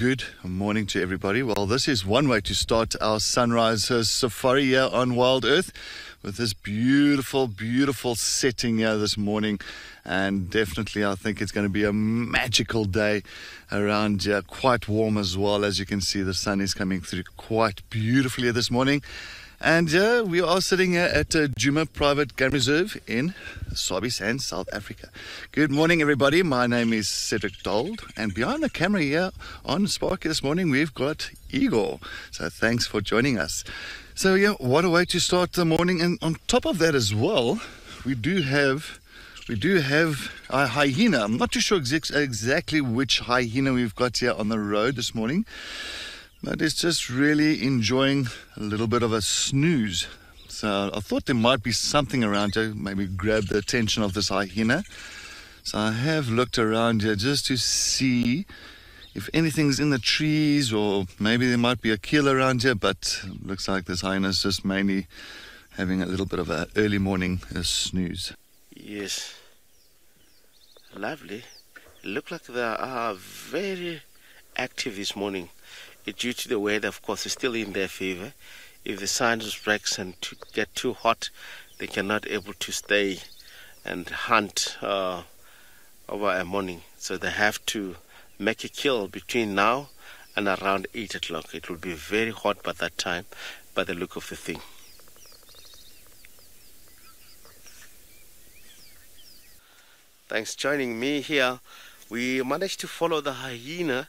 good morning to everybody. Well, this is one way to start our sunrise safari here on Wild Earth with this beautiful, beautiful setting here this morning. And definitely, I think it's going to be a magical day around here, quite warm as well. As you can see, the sun is coming through quite beautifully this morning. And uh, we are sitting here at uh, Djuma Private Game Reserve in Sabi South Africa. Good morning, everybody. My name is Cedric Dold, and behind the camera here on Sparky this morning, we've got Igor. So thanks for joining us. So, yeah, what a way to start the morning. And on top of that, as well, we do have. We do have a hyena. I'm not too sure ex- exactly which hyena we've got here on the road this morning but it's just really enjoying a little bit of a snooze. So I thought there might be something around here, maybe grab the attention of this hyena. So I have looked around here just to see if anything's in the trees or maybe there might be a kill around here, but looks like this hyena is just mainly having a little bit of an early morning uh, snooze. Yes. Lovely. Look like they are very active this morning due to the weather, of course, is still in their favor. If the sun breaks and to get too hot, they cannot able to stay and hunt uh, over a morning. So they have to make a kill between now and around 8 o'clock. It will be very hot by that time by the look of the thing. Thanks joining me here. We managed to follow the hyena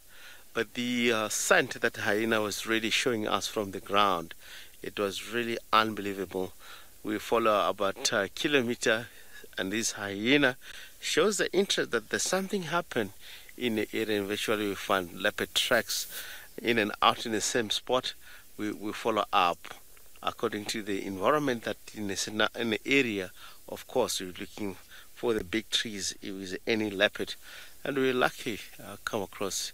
but the uh, scent that hyena was really showing us from the ground, it was really unbelievable. We follow about a kilometer, and this hyena shows the interest that there's something happened in the area. Eventually, we find leopard tracks in and out in the same spot. We, we follow up according to the environment that in the, in the area. Of course, we're looking for the big trees if there's any leopard, and we're lucky uh, come across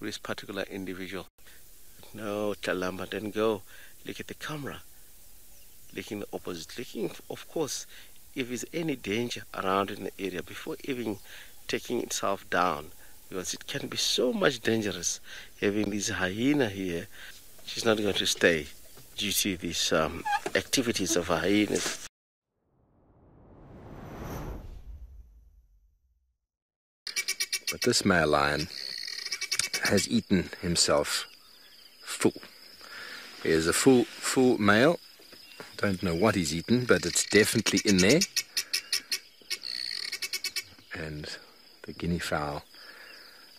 this particular individual. No, Tlalamba, then go look at the camera, looking the opposite, looking, of course, if there's any danger around in the area before even taking itself down, because it can be so much dangerous having this hyena here. She's not going to stay due to these um, activities of hyenas. But this male lion has eaten himself full. He is a full, full male. Don't know what he's eaten, but it's definitely in there. And the guinea fowl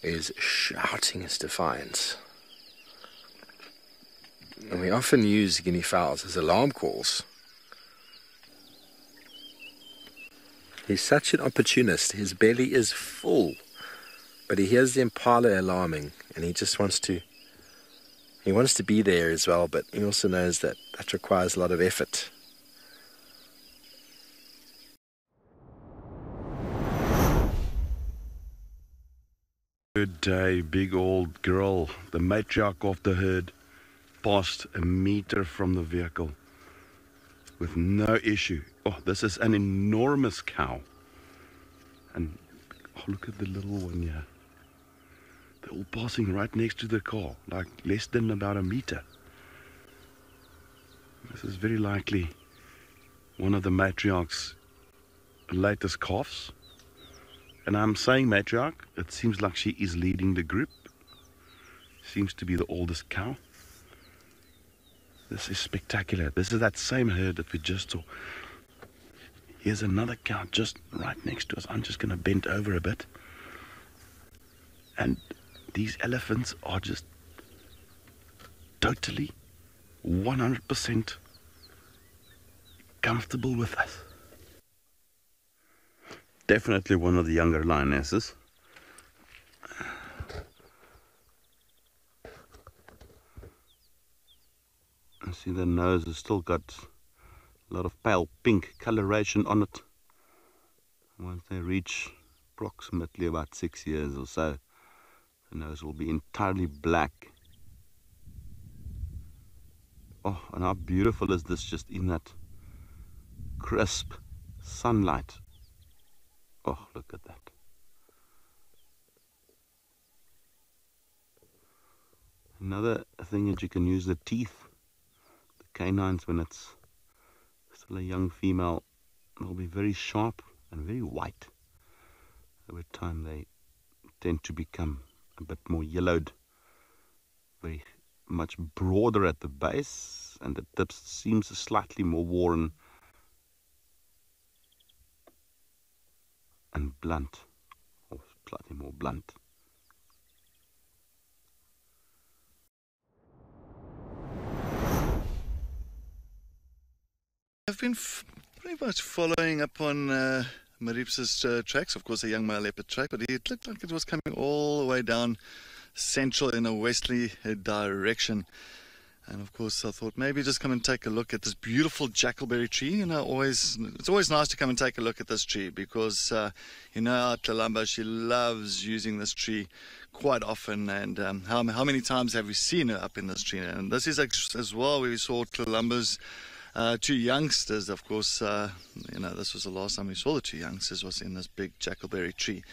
is shouting his defiance. And we often use guinea fowls as alarm calls. He's such an opportunist. His belly is full. But he hears the impala alarming and he just wants to he wants to be there as well, but he also knows that that requires a lot of effort. Good day, big old girl, the matriarch of the herd, passed a meter from the vehicle with no issue. Oh, this is an enormous cow. And oh, look at the little one here. All passing right next to the car, like less than about a meter. This is very likely one of the matriarch's latest calves. And I'm saying matriarch, it seems like she is leading the group. Seems to be the oldest cow. This is spectacular. This is that same herd that we just saw. Here's another cow just right next to us. I'm just going to bend over a bit. And these elephants are just totally 100% comfortable with us. Definitely one of the younger lionesses. I see the nose has still got a lot of pale pink coloration on it. Once they reach approximately about six years or so, the nose will be entirely black. Oh, and how beautiful is this just in that crisp sunlight. Oh, look at that. Another thing that you can use the teeth, the canines when it's still a young female, will be very sharp and very white. Over time, they tend to become a bit more yellowed, very much broader at the base, and the tips seems slightly more worn and blunt, or slightly more blunt. I've been pretty much following up on uh, Maribye's uh, tracks, of course, a young male leopard track, but it looked like it was coming all the way down central in a westerly uh, direction. And of course, I thought maybe just come and take a look at this beautiful jackalberry tree. You know, always it's always nice to come and take a look at this tree because uh, you know our Tlalamba, she loves using this tree quite often. And um, how how many times have we seen her up in this tree? And this is as well we saw Tlalamba's uh, two youngsters, of course, uh, you know, this was the last time we saw the two youngsters was in this big jackalberry tree.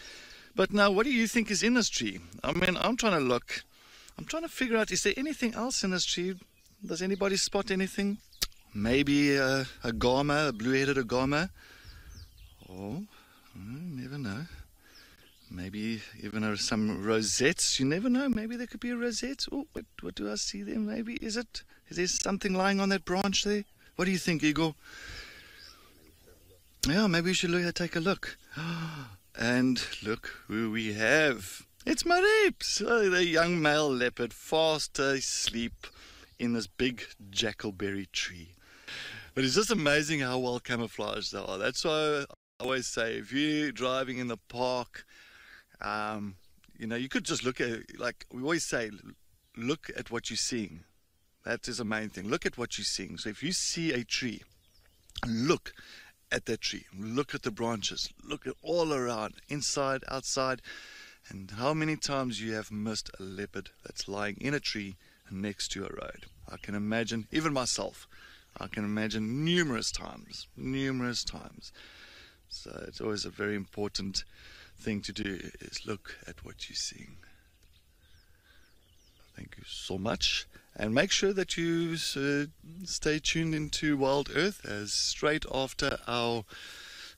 But now, what do you think is in this tree? I mean, I'm trying to look. I'm trying to figure out, is there anything else in this tree? Does anybody spot anything? Maybe a, gama, a blue-headed agama? Oh, never know. Maybe even some rosettes. You never know. Maybe there could be a rosette. Oh, what, what do I see there? Maybe is it? Is there something lying on that branch there? What do you think, Igor? Yeah, maybe we should look, take a look. And look who we have. It's Maribye, oh, the young male leopard, fast asleep in this big jackalberry tree. But it's just amazing how well camouflaged they are. That's why I always say if you're driving in the park, um, you know, you could just look at, like we always say, look at what you're seeing. That is the main thing. Look at what you're seeing. So if you see a tree, look at that tree. Look at the branches. Look at all around, inside, outside. And how many times you have missed a leopard that's lying in a tree next to a road. I can imagine, even myself, I can imagine numerous times, numerous times. So it's always a very important thing to do is look at what you're seeing. Thank you so much. And make sure that you uh, stay tuned into Wild Earth as straight after our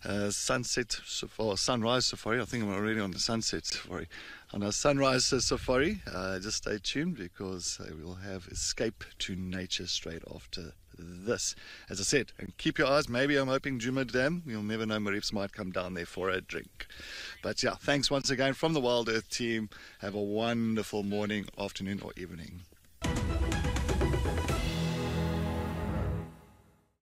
uh, sunset or sunrise safari. I think I'm already on the sunset safari. On our sunrise safari, uh, just stay tuned because uh, we'll have escape to nature straight after this. As I said, and keep your eyes. Maybe I'm hoping Djuma Dam. You'll never know. Maribye might come down there for a drink. But yeah, thanks once again from the Wild Earth team. Have a wonderful morning, afternoon, or evening.